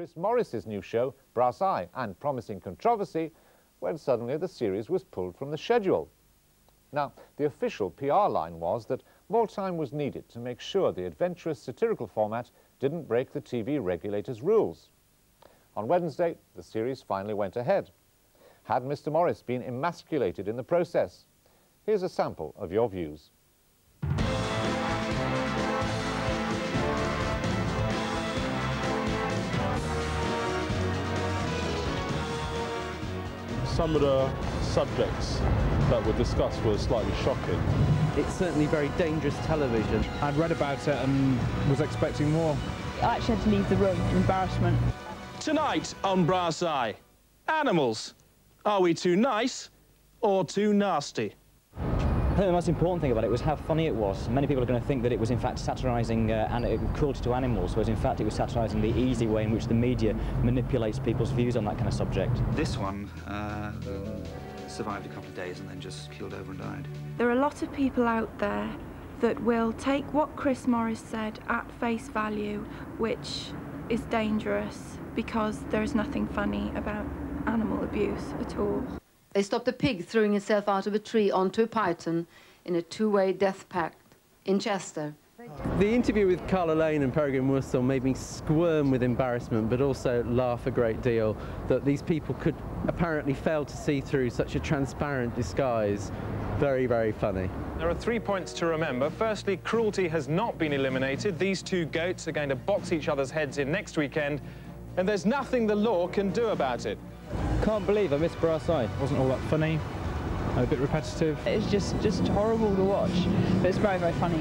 Chris Morris's new show, Brass Eye, and promising controversy when suddenly the series was pulled from the schedule. Now, the official PR line was that more time was needed to make sure the adventurous satirical format didn't break the TV regulator's rules. On Wednesday, the series finally went ahead. Had Mr. Morris been emasculated in the process? Here's a sample of your views. Some of the subjects that were discussed were slightly shocking. It's certainly very dangerous television. I'd read about it and was expecting more. I actually had to leave the room in embarrassment. Tonight on Brass Eye, animals. Are we too nice or too nasty? I think the most important thing about it was how funny it was. Many people are going to think that it was in fact satirising uh, cruelty to animals, whereas in fact it was satirising the easy way in which the media manipulates people's views on that kind of subject. This one uh, survived a couple of days and then just keeled over and died. There are a lot of people out there that will take what Chris Morris said at face value, which is dangerous because there is nothing funny about animal abuse at all. They stopped a pig throwing itself out of a tree onto a python in a two-way death pact in Chester. The interview with Carla Lane and Peregrine Worsthorne made me squirm with embarrassment, but also laugh a great deal that these people could apparently fail to see through such a transparent disguise. Very, very funny. There are three points to remember. Firstly, cruelty has not been eliminated. These two goats are going to box each other's heads in next weekend, and there's nothing the law can do about it. Can't believe I missed Brass Eye. Wasn't all that funny, a bit repetitive. It's just, just horrible to watch, but it's very, very funny.